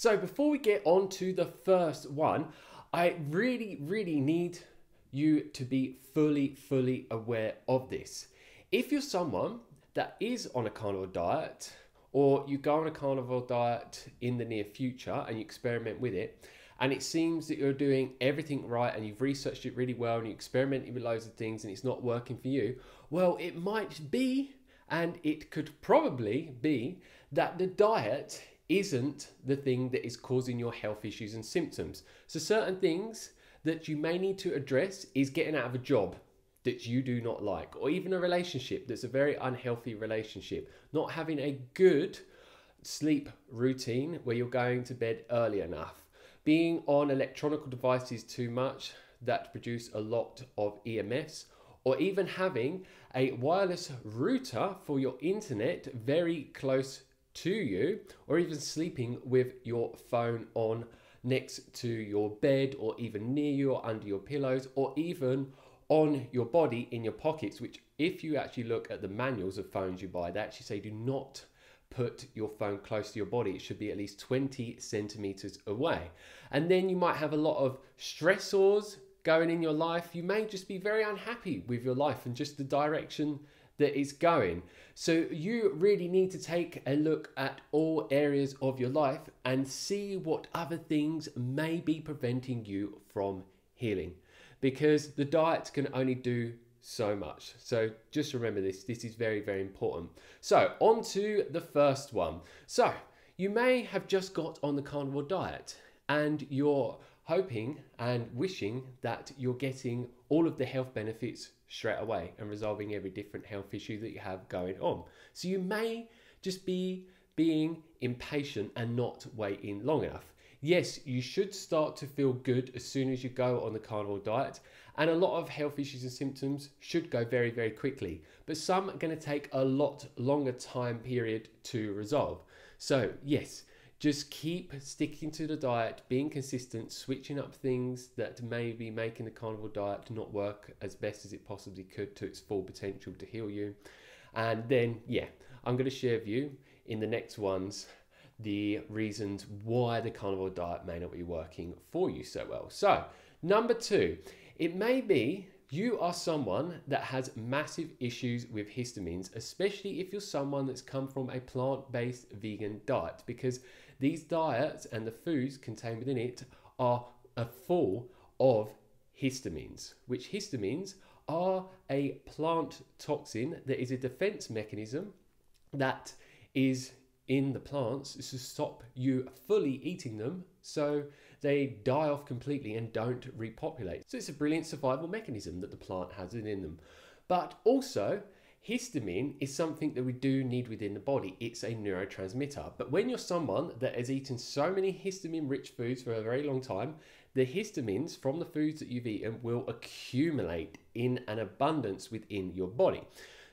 So before we get on to the first one, I really, really need you to be fully, fully aware of this. If you're someone that is on a carnivore diet, or you go on a carnivore diet in the near future and you experiment with it, and it seems that you're doing everything right and you've researched it really well and you're experimenting with loads of things and it's not working for you, well, it might be and it could probably be that the diet isn't the thing that is causing your health issues and symptoms. So, certain things that you may need to address is getting out of a job that you do not like, or even a relationship that's a very unhealthy relationship, not having a good sleep routine where you're going to bed early enough, being on electronic devices too much that produce a lot of EMFs, or even having a wireless router for your internet very close to you, or even sleeping with your phone on next to your bed, or even near you, or under your pillows, or even on your body in your pockets. Which, if you actually look at the manuals of phones you buy, they actually say do not put your phone close to your body. It should be at least 20 centimeters away. And then you might have a lot of stressors going in your life. You may just be very unhappy with your life and just the direction that is going. So you really need to take a look at all areas of your life and see what other things may be preventing you from healing. Because the diet can only do so much. So just remember this, this is very, very important. So, on to the first one. So, you may have just got on the carnivore diet and you're hoping and wishing that you're getting all of the health benefits straight away and resolving every different health issue that you have going on. So you may just be being impatient and not waiting long enough. Yes, you should start to feel good as soon as you go on the carnivore diet, and a lot of health issues and symptoms should go very, very quickly, but some are going to take a lot longer time period to resolve. So, yes, just keep sticking to the diet, being consistent, switching up things that may be making the carnivore diet not work as best as it possibly could to its full potential to heal you. And then, yeah, I'm going to share with you in the next ones the reasons why the carnivore diet may not be working for you so well. So, number two, it may be you are someone that has massive issues with histamines, especially if you're someone that's come from a plant based vegan diet, because these diets and the foods contained within it are full of histamines, which histamines are a plant toxin that is a defense mechanism that is in the plants to stop you fully eating them so they die off completely and don't repopulate. So it's a brilliant survival mechanism that the plant has within them. But also, Histamine is something that we do need within the body. It's a neurotransmitter. But when you're someone that has eaten so many histamine rich foods for a very long time, the histamines from the foods that you've eaten will accumulate in an abundance within your body.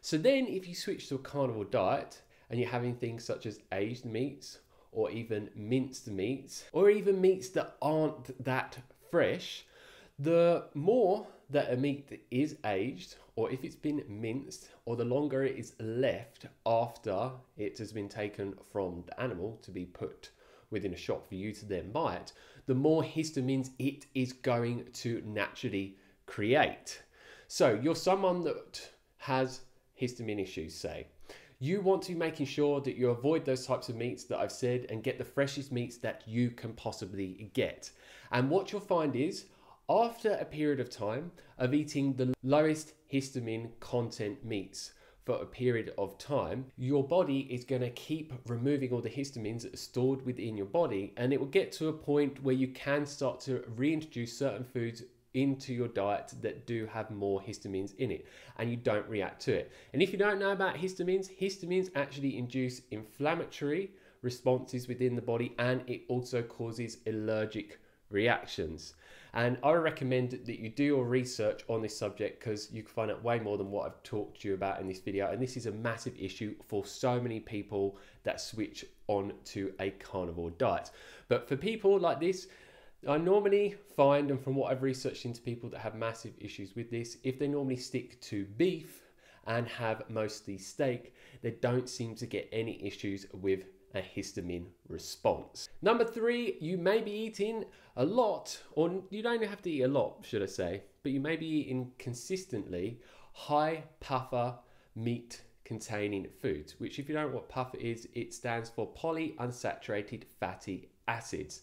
So then, if you switch to a carnivore diet and you're having things such as aged meats or even minced meats or even meats that aren't that fresh, the more that a meat is aged or if it's been minced or the longer it is left after it has been taken from the animal to be put within a shop for you to then buy it, the more histamines it is going to naturally create. So you're someone that has histamine issues, say. You want to be making sure that you avoid those types of meats that I've said and get the freshest meats that you can possibly get. And what you'll find is after a period of time of eating the lowest histamine content meats for a period of time, your body is going to keep removing all the histamines stored within your body, and it will get to a point where you can start to reintroduce certain foods into your diet that do have more histamines in it and you don't react to it. And if you don't know about histamines, histamines actually induce inflammatory responses within the body and it also causes allergic reactions. And I recommend that you do your research on this subject because you can find out way more than what I've talked to you about in this video. And this is a massive issue for so many people that switch on to a carnivore diet. But for people like this, I normally find, and from what I've researched into people that have massive issues with this, if they normally stick to beef and have mostly steak, they don't seem to get any issues with a histamine response. Number three, you may be eating a lot, or you don't have to eat a lot, should I say, but you may be eating consistently high PUFA meat containing foods, which, if you don't know what PUFA is, it stands for polyunsaturated fatty acids.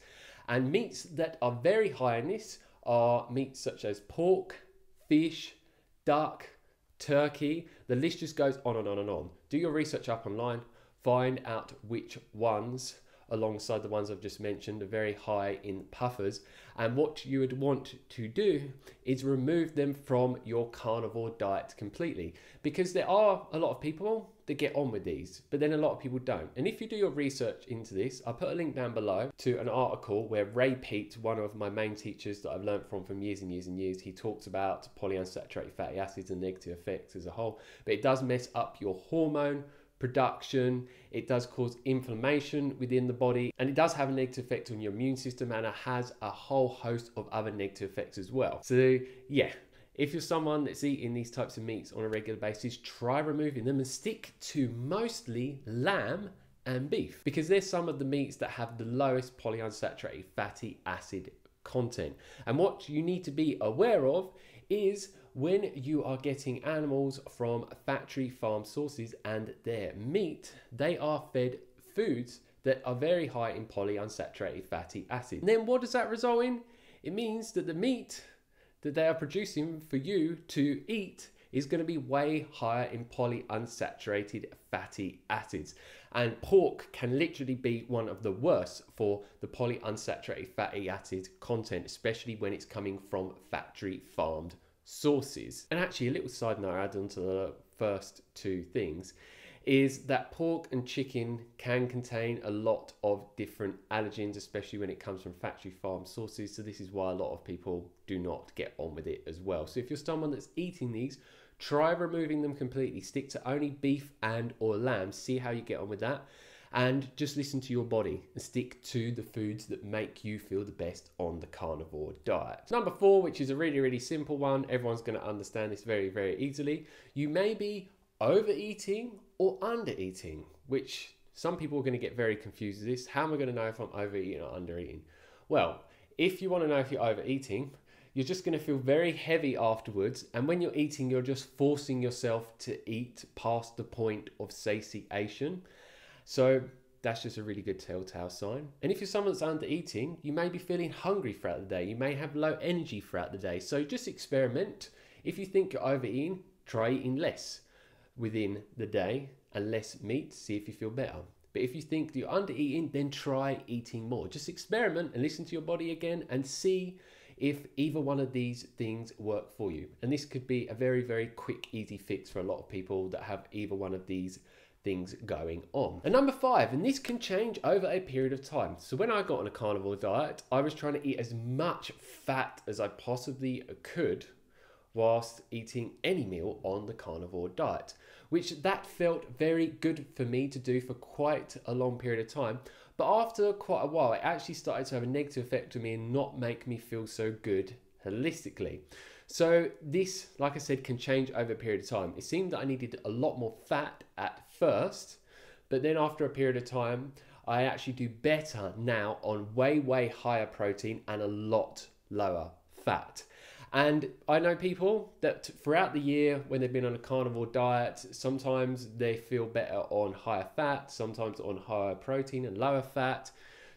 And meats that are very high in this are meats such as pork, fish, duck, turkey. The list just goes on and on and on. Do your research up online, find out which ones alongside the ones I've just mentioned are very high in PUFAs. And what you would want to do is remove them from your carnivore diet completely because there are a lot of people that get on with these, but then a lot of people don't. And if you do your research into this, I'll put a link down below to an article where Ray Peat, one of my main teachers that I've learned from from years and years and years, he talks about polyunsaturated fatty acids and negative effects as a whole. But it does mess up your hormone production, it does cause inflammation within the body, and it does have a negative effect on your immune system, and it has a whole host of other negative effects as well. So, yeah. If you're someone that's eating these types of meats on a regular basis, try removing them and stick to mostly lamb and beef because they're some of the meats that have the lowest polyunsaturated fatty acid content. And what you need to be aware of is when you are getting animals from factory farm sources and their meat, they are fed foods that are very high in polyunsaturated fatty acids. And then what does that result in? It means that the meat that they are producing for you to eat is going to be way higher in polyunsaturated fatty acids. And pork can literally be one of the worst for the polyunsaturated fatty acid content, especially when it's coming from factory farmed sources. And actually, a little side note I add on to the first two things is that pork and chicken can contain a lot of different allergens, especially when it comes from factory farm sources. So, this is why a lot of people do not get on with it as well. So, if you're someone that's eating these, try removing them completely. Stick to only beef and or lamb. See how you get on with that and just listen to your body and stick to the foods that make you feel the best on the carnivore diet. Number four, which is a really, really simple one, everyone's going to understand this very, very easily. You may be overeating or undereating, which some people are going to get very confused with this. How am I going to know if I'm overeating or undereating? Well, if you want to know if you're overeating, you're just going to feel very heavy afterwards. And when you're eating, you're just forcing yourself to eat past the point of satiation. So that's just a really good telltale sign. And if you're someone that's under eating, you may be feeling hungry throughout the day. You may have low energy throughout the day. So just experiment. If you think you're overeating, try eating less within the day and less meat. See if you feel better. But if you think you're under eating, then try eating more. Just experiment and listen to your body again and see if either one of these things work for you. And this could be a very, very quick, easy fix for a lot of people that have either one of these things going on. And number five, and this can change over a period of time. So when I got on a carnivore diet, I was trying to eat as much fat as I possibly could whilst eating any meal on the carnivore diet, which that felt very good for me to do for quite a long period of time. But after quite a while, it actually started to have a negative effect on me and not make me feel so good holistically. So this, like I said, can change over a period of time. It seemed that I needed a lot more fat at first, but then after a period of time, I actually do better now on way, way higher protein and a lot lower fat. And I know people that throughout the year, when they've been on a carnivore diet, sometimes they feel better on higher fat, sometimes on higher protein and lower fat.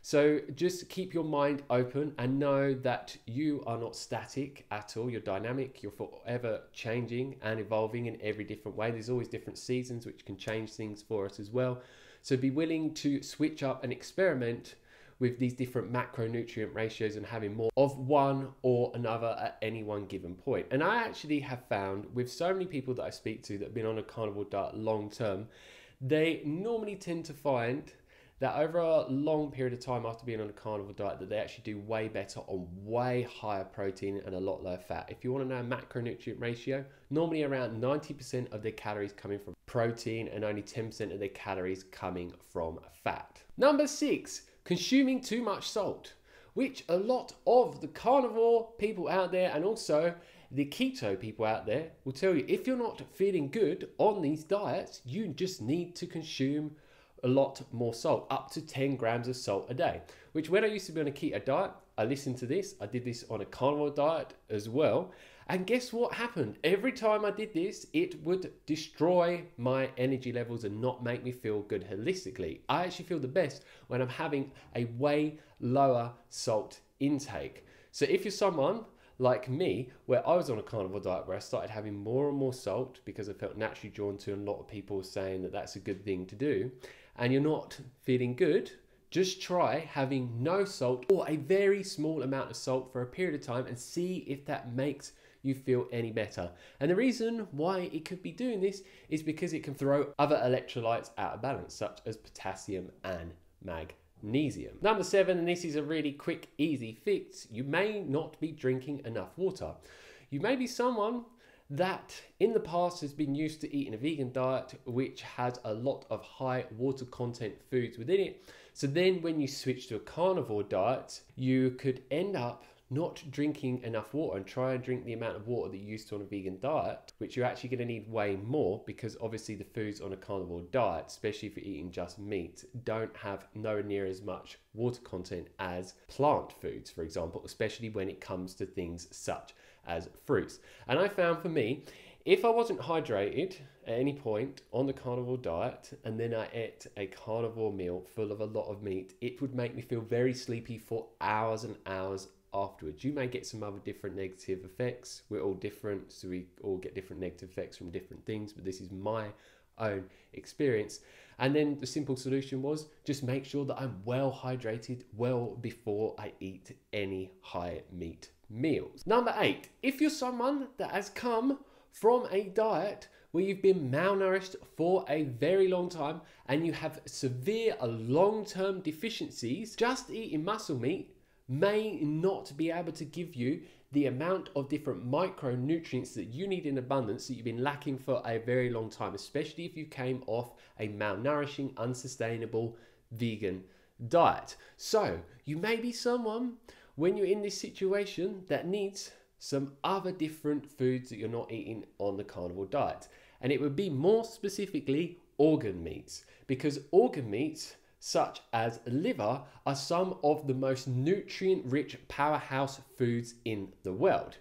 So just keep your mind open and know that you are not static at all. You're dynamic, you're forever changing and evolving in every different way. There's always different seasons which can change things for us as well. So be willing to switch up and experiment with these different macronutrient ratios and having more of one or another at any one given point. And I actually have found with so many people that I speak to that have been on a carnivore diet long term, they normally tend to find that over a long period of time after being on a carnivore diet that they actually do way better on way higher protein and a lot lower fat. If you want to know macronutrient ratio, normally around 90% of their calories coming from protein and only 10% of their calories coming from fat. Number 6, consuming too much salt, which a lot of the carnivore people out there and also the keto people out there will tell you if you're not feeling good on these diets, you just need to consume a lot more salt, up to 10 grams of salt a day. Which, when I used to be on a keto diet, I listened to this. I did this on a carnivore diet as well. And guess what happened? Every time I did this, it would destroy my energy levels and not make me feel good holistically. I actually feel the best when I'm having a way lower salt intake. So if you're someone like me, where I was on a carnivore diet where I started having more and more salt because I felt naturally drawn to, and a lot of people saying that that's a good thing to do, and you're not feeling good, just try having no salt or a very small amount of salt for a period of time and see if that makes you feel any better. And the reason why it could be doing this is because it can throw other electrolytes out of balance, such as potassium and magnesium. Number seven, and this is a really quick, easy fix, you may not be drinking enough water. You may be someone that in the past has been used to eating a vegan diet which has a lot of high water content foods within it. So then when you switch to a carnivore diet, you could end up not drinking enough water and try and drink the amount of water that you used to on a vegan diet, which you're actually going to need way more because obviously the foods on a carnivore diet, especially if you're eating just meat, don't have nowhere near as much water content as plant foods, for example, especially when it comes to things such as fruits. And I found for me, if I wasn't hydrated at any point on the carnivore diet and then I ate a carnivore meal full of a lot of meat, it would make me feel very sleepy for hours and hours afterwards. You may get some other different negative effects. We're all different, so we all get different negative effects from different things, but this is my own experience. And then the simple solution was just make sure that I'm well hydrated well before I eat any high meat meals. Number eight, if you're someone that has come from a diet where you've been malnourished for a very long time and you have severe long term deficiencies, just eating muscle meat may not be able to give you the amount of different micronutrients that you need in abundance that you've been lacking for a very long time, especially if you came off a malnourishing, unsustainable vegan diet. So, you may be someone when you're in this situation that needs some other different foods that you're not eating on the carnivore diet. And it would be more specifically organ meats, because organ meats such as liver, are some of the most nutrient rich powerhouse foods in the world.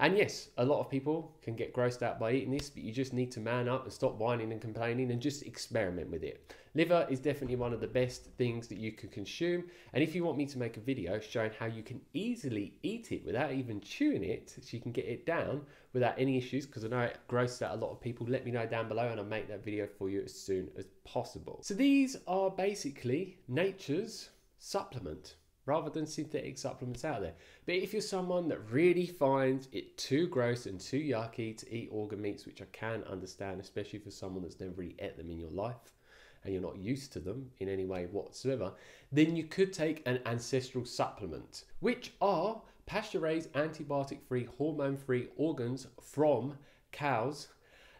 And yes, a lot of people can get grossed out by eating this, but you just need to man up and stop whining and complaining and just experiment with it. Liver is definitely one of the best things that you can consume. And if you want me to make a video showing how you can easily eat it without even chewing it, so you can get it down without any issues, because I know it grosses out a lot of people, let me know down below and I'll make that video for you as soon as possible. So these are basically nature's supplement rather than synthetic supplements out there. But if you're someone that really finds it too gross and too yucky to eat organ meats, which I can understand, especially for someone that's never really ate them in your life and you're not used to them in any way whatsoever, then you could take an ancestral supplement, which are pasture raised, antibiotic free, hormone free organs from cows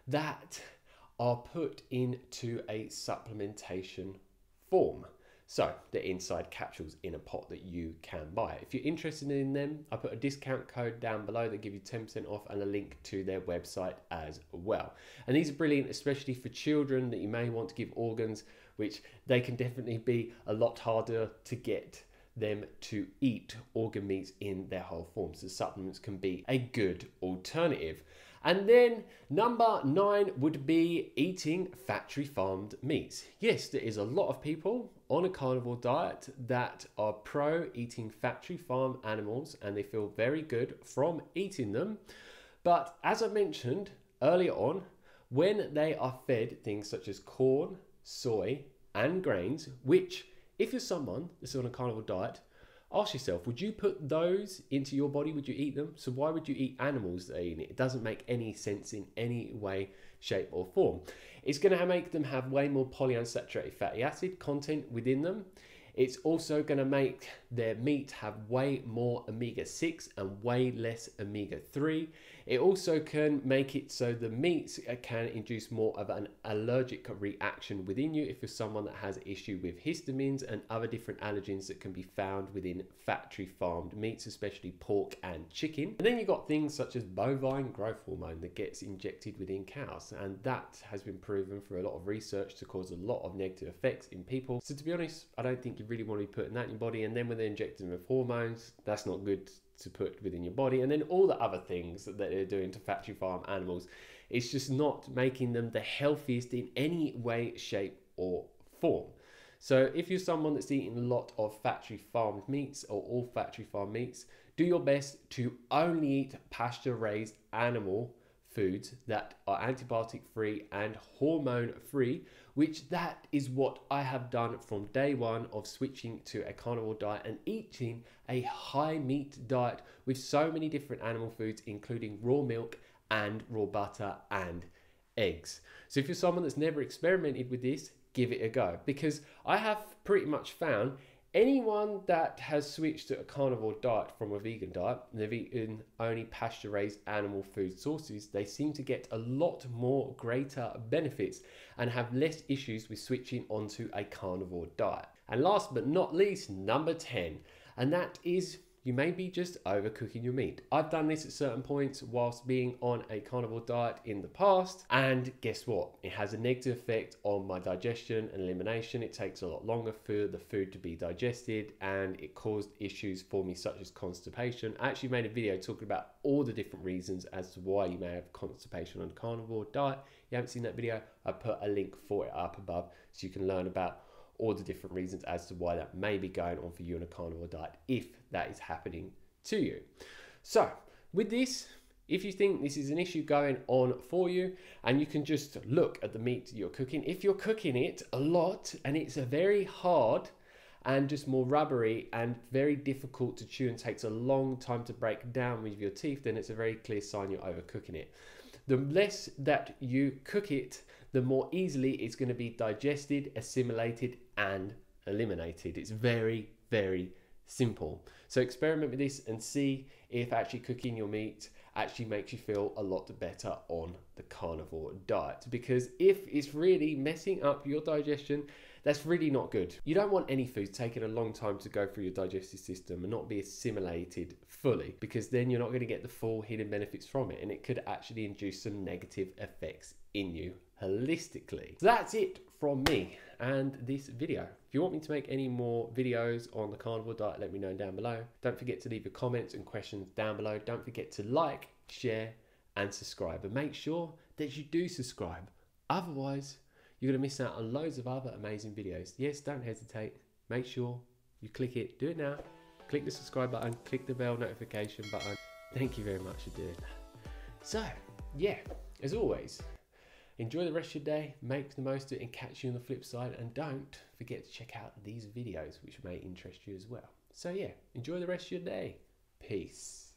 that are put into a supplementation form. So they're inside capsules in a pot that you can buy. If you're interested in them, I put a discount code down below that give you 10% off and a link to their website as well. And these are brilliant, especially for children that you may want to give organs, which they can definitely be a lot harder to get them to eat organ meats in their whole form. So supplements can be a good alternative. And then number nine would be eating factory farmed meats. Yes, there is a lot of people on a carnivore diet that are pro eating factory farm animals and they feel very good from eating them. But as I mentioned earlier on, when they are fed things such as corn, soy, and grains, which if you're someone that's on a carnivore diet, ask yourself would you put those into your body? Would you eat them? So why would you eat animals that are eating it? It doesn't make any sense in any way shape or form. It's going to make them have way more polyunsaturated fatty acid content within them. It's also going to make their meat have way more omega 6 and way less omega 3 It also can make it so the meats uh, can induce more of an allergic reaction within you if you're someone that has issue with histamines and other different allergens that can be found within factory farmed meats, especially pork and chicken. And then you've got things such as bovine growth hormone that gets injected within cows, and that has been proven through a lot of research to cause a lot of negative effects in people. So to be honest, I don't think you really want to be putting that in your body. And then when they're injecting with hormones, that's not good to put within your body. And then all the other things that they're doing to factory farm animals, it's just not making them the healthiest in any way, shape, or form. So if you're someone that's eating a lot of factory farmed meats or all factory farmed meats, do your best to only eat pasture raised animal foods that are antibiotic free and hormone free, which that is what I have done from day one of switching to a carnivore diet and eating a high meat diet with so many different animal foods, including raw milk and raw butter and eggs. So if you're someone that's never experimented with this, give it a go because I have pretty much found anyone that has switched to a carnivore diet from a vegan diet, they've eaten only pasture raised animal food sources, they seem to get a lot more greater benefits and have less issues with switching onto a carnivore diet. And last but not least, number 10, and that is you may be just overcooking your meat. I've done this at certain points whilst being on a carnivore diet in the past, and guess what? It has a negative effect on my digestion and elimination. It takes a lot longer for the food to be digested, and it caused issues for me, such as constipation. I actually made a video talking about all the different reasons as to why you may have constipation on a carnivore diet. If you haven't seen that video, I put a link for it up above so you can learn about all the different reasons as to why that may be going on for you on a carnivore diet if that is happening to you. So, with this, if you think this is an issue going on for you, and you can just look at the meat you're cooking, if you're cooking it a lot and it's a very hard and just more rubbery and very difficult to chew and takes a long time to break down with your teeth, then it's a very clear sign you're overcooking it. The less that you cook it, the more easily it's going to be digested, assimilated, and eliminated. It's very, very simple. So experiment with this and see if actually cooking your meat actually makes you feel a lot better on the carnivore diet. Because if it's really messing up your digestion, that's really not good. You don't want any food taking a long time to go through your digestive system and not be assimilated fully because then you're not going to get the full hidden benefits from it and it could actually induce some negative effects in you holistically. So that's it from me and this video. If you want me to make any more videos on the carnivore diet, let me know down below. Don't forget to leave your comments and questions down below. Don't forget to like, share, and subscribe. And make sure that you do subscribe. Otherwise, you're going to miss out on loads of other amazing videos. Yes, don't hesitate. Make sure you click it. Do it now. Click the subscribe button, click the bell notification button. Thank you very much for doing that. So, yeah, as always, enjoy the rest of your day, make the most of it, and catch you on the flip side. And don't forget to check out these videos, which may interest you as well. So, yeah, enjoy the rest of your day. Peace.